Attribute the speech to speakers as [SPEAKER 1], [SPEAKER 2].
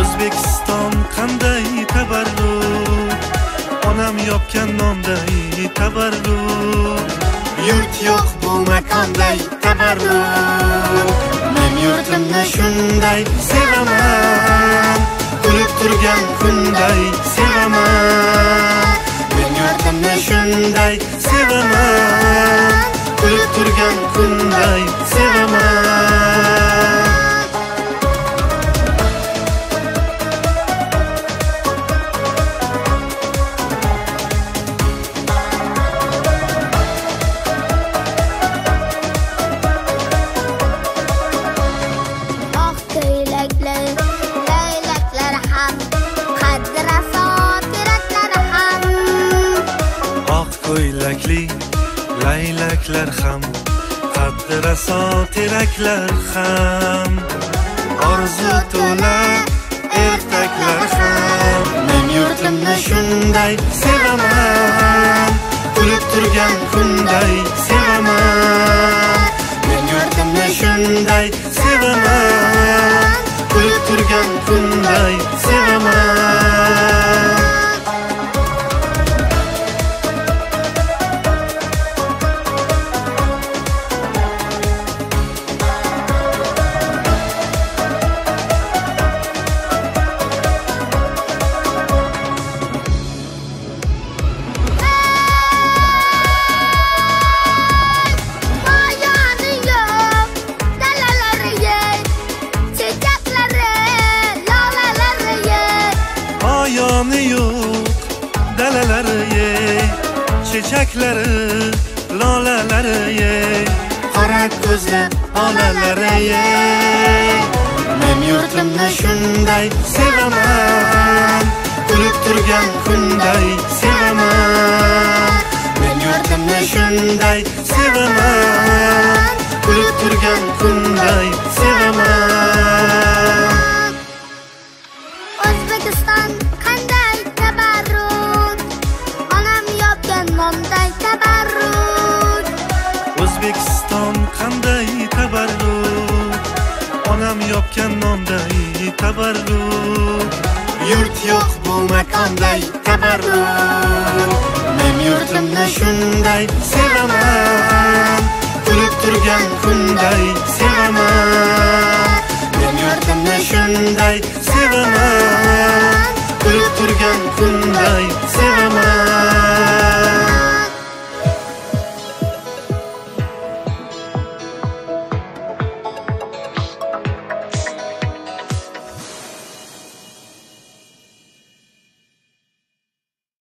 [SPEAKER 1] o'zbekiston qanday tabarruk onam yopgan nonday tabarruk
[SPEAKER 2] yurt yo'q bu makonday tabarruk men yurtimni shunday sevaman kulib turgan kunday sevaman men yurtimni shunday sevaman
[SPEAKER 3] ko'ylakli laylaklar ham qaddi raso teraklar ham orzu to'la ertaklar ham.
[SPEAKER 2] Men yurtimni shunday sevaman kulib turgan kunday sevaman.
[SPEAKER 1] Soni yo'q dalalari yey chechaklari lolalari yey
[SPEAKER 2] qora ko'zli olalari yey. Men yurtimni shunday sevaman kulib turgan kunday sevaman. Men yurtimni shunday sevaman kulib turgan kunday sevaman.
[SPEAKER 1] Onam yokken onday tabarruk
[SPEAKER 2] Yurt yok bu makamday tabarruk Men yurtimni shunday sevaman Kulib turgan kunday sevaman Men yurtimni shunday sevaman Kulib turgan kunday sevaman